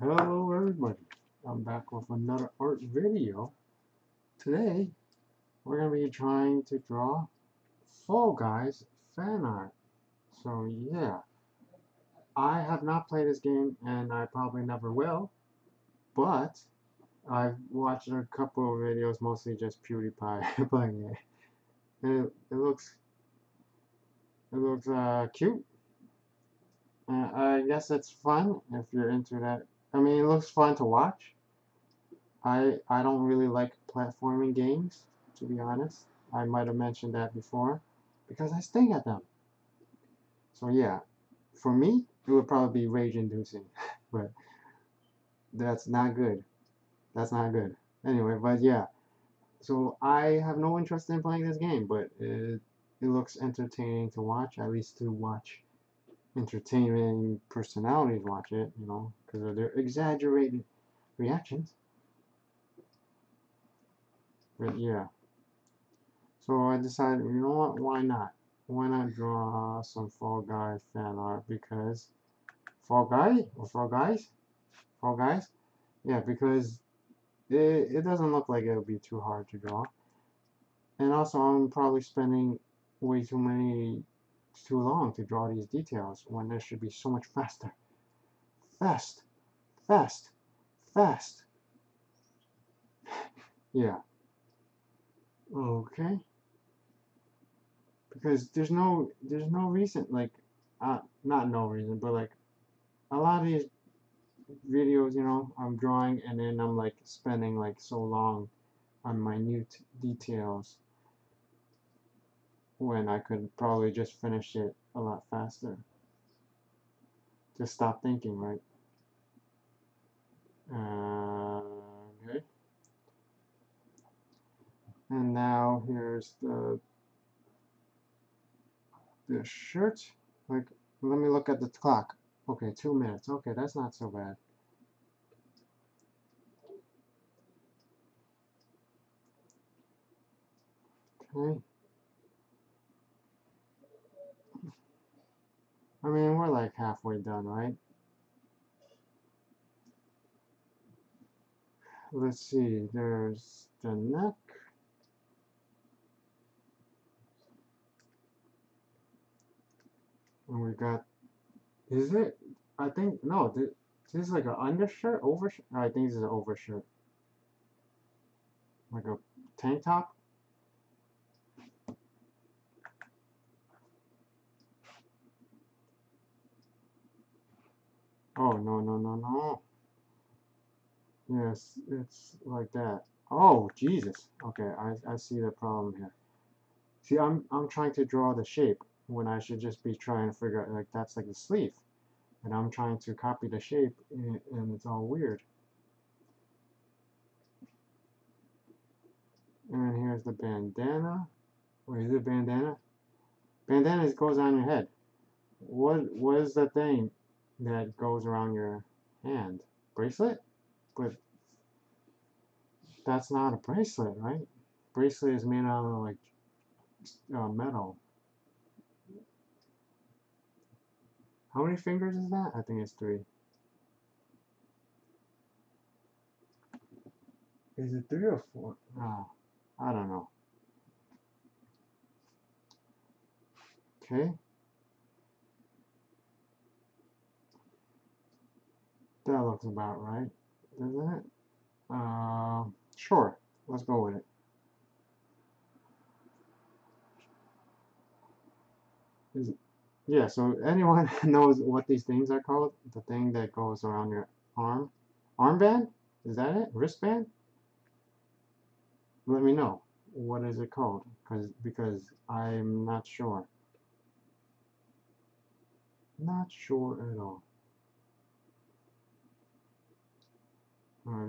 Hello everybody, I'm back with another art video. Today, we're going to be trying to draw Fall Guys fan art. So yeah, I have not played this game and I probably never will, but I've watched a couple of videos, mostly just PewDiePie playing it. It, it looks, it looks uh, cute. Uh, I guess it's fun if you're into that I mean, it looks fun to watch. I I don't really like platforming games, to be honest. I might have mentioned that before, because I stink at them. So yeah, for me, it would probably be rage-inducing, but that's not good. That's not good. Anyway, but yeah. So I have no interest in playing this game, but it, it looks entertaining to watch, at least to watch entertaining personalities watch it, you know, because of their exaggerated reactions. But yeah. So I decided, you know what, why not? Why not draw some Fall Guy fan art? Because Fall Guy or Fall Guys? Fall Guys? Yeah, because it, it doesn't look like it'll be too hard to draw. And also, I'm probably spending way too many too long to draw these details when there should be so much faster. Fast, fast, fast. yeah. Okay. Because there's no there's no reason like uh not no reason but like a lot of these videos you know I'm drawing and then I'm like spending like so long on minute details when I could probably just finish it a lot faster. Just stop thinking, right? Uh, okay. And now here's the the shirt. Like, let me look at the clock. Okay, two minutes. Okay, that's not so bad. Okay. I mean, we're like halfway done, right? Let's see, there's the neck. And we got, is it, I think, no, this, is like an undershirt, overshirt? I think this is an overshirt. Like a tank top? Oh, no, no, no, no. Yes, it's like that. Oh, Jesus. Okay, I, I see the problem here. See, I'm, I'm trying to draw the shape when I should just be trying to figure out, like, that's like the sleeve. And I'm trying to copy the shape, and, and it's all weird. And here's the bandana. Wait, is it bandana? Bandana goes on your head. What, what is the thing? That goes around your hand. Bracelet? But that's not a bracelet, right? Bracelet is made out of like uh, metal. How many fingers is that? I think it's three. Is it three or four? Oh, I don't know. Okay. That looks about right, doesn't it? Uh, sure, let's go with it. Is? Yeah, so anyone knows what these things are called? The thing that goes around your arm? Armband? Is that it? Wristband? Let me know. What is it called? Cause, because I'm not sure. Not sure at all.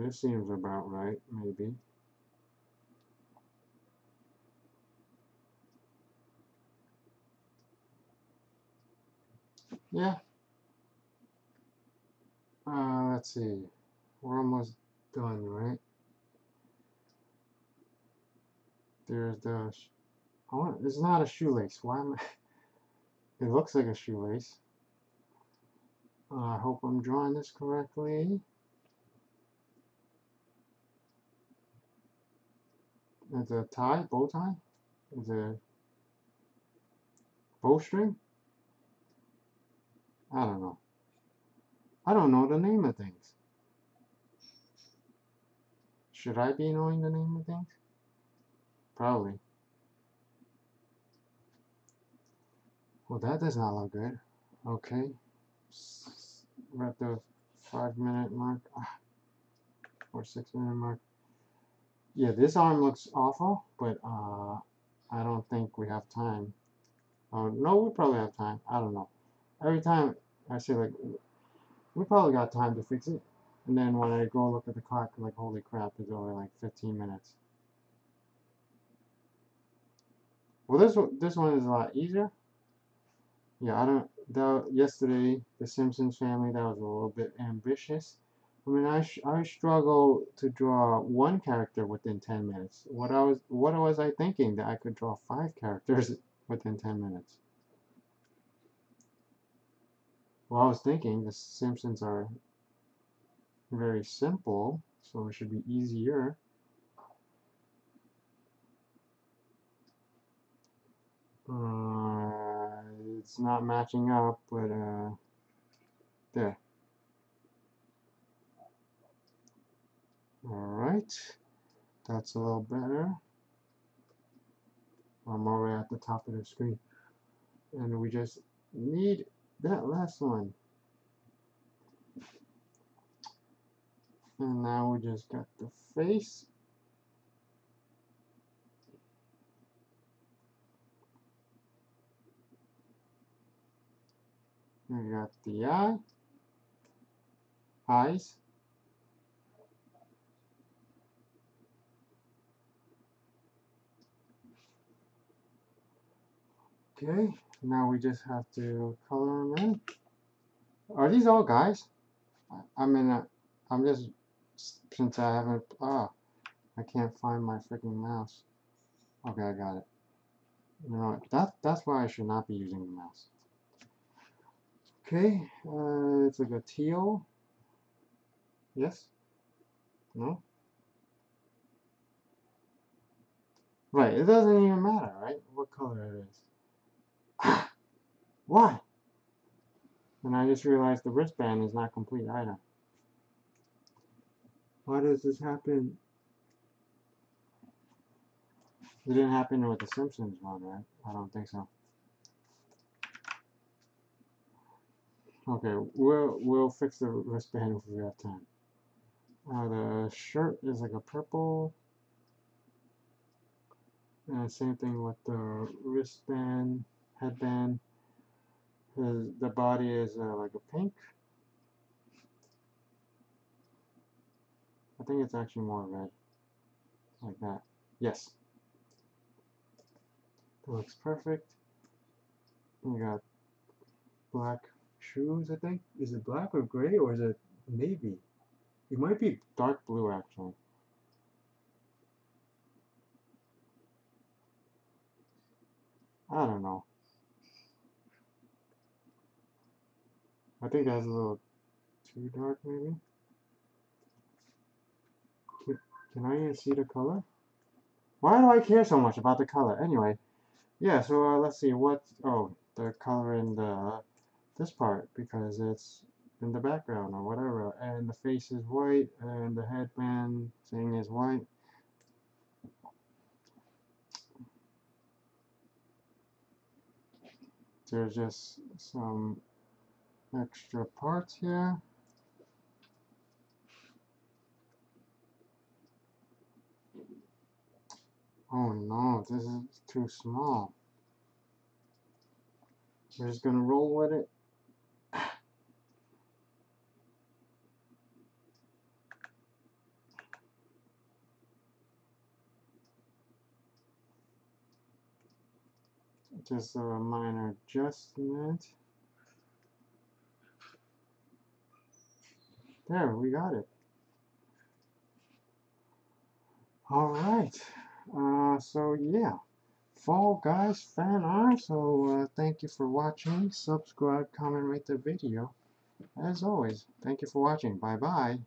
This seems about right, maybe. Yeah. Uh, let's see. We're almost done, right? There's the... Oh, it's not a shoelace. Why am I... It looks like a shoelace. I hope I'm drawing this correctly. A tie, bow tie? Is it bowstring? I don't know. I don't know the name of things. Should I be knowing the name of things? Probably. Well, that does not look good. Okay. We're at the five minute mark. Ah, or six minute mark. Yeah, this arm looks awful, but uh, I don't think we have time. Oh, no, we probably have time. I don't know. Every time I say, like, we probably got time to fix it. And then when I go look at the clock, like, holy crap, it's only like 15 minutes. Well, this one, this one is a lot easier. Yeah, I don't. That yesterday, The Simpsons Family, that was a little bit ambitious. I mean, I, I struggle to draw one character within 10 minutes. What I was what was I thinking that I could draw five characters within 10 minutes? Well, I was thinking the Simpsons are very simple, so it should be easier. Uh, it's not matching up, but uh, there. Alright, that's a little better. I'm already at the top of the screen. And we just need that last one. And now we just got the face. We got the eye, eyes, Okay, now we just have to color them in. Are these all guys? I, mean, uh, I'm just, since I haven't, ah, I can't find my freaking mouse. Okay, I got it. You know what, that, that's why I should not be using the mouse. Okay, uh, it's like a teal. Yes? No? Right, it doesn't even matter, right? What color it is. Why? And I just realized the wristband is not complete either. Why does this happen? It didn't happen with the Simpsons one, right? I don't think so. Okay, we'll we'll fix the wristband if we have time. Uh, the shirt is like a purple. And same thing with the wristband headband. The body is uh, like a pink. I think it's actually more red. Like that. Yes. It looks perfect. We got black shoes, I think. Is it black or gray or is it navy? It might be dark blue actually. I don't know. I think that's a little too dark maybe. Can I even see the color? Why do I care so much about the color? Anyway, yeah, so uh, let's see what, oh, the color in the, this part, because it's in the background or whatever, and the face is white, and the headband thing is white. There's just some extra parts here. Oh no, this is too small. We're just gonna roll with it. Just a minor adjustment. There, we got it. Alright, uh, so yeah, Fall Guys fan art, so uh, thank you for watching, subscribe, comment, rate the video. As always, thank you for watching, bye bye.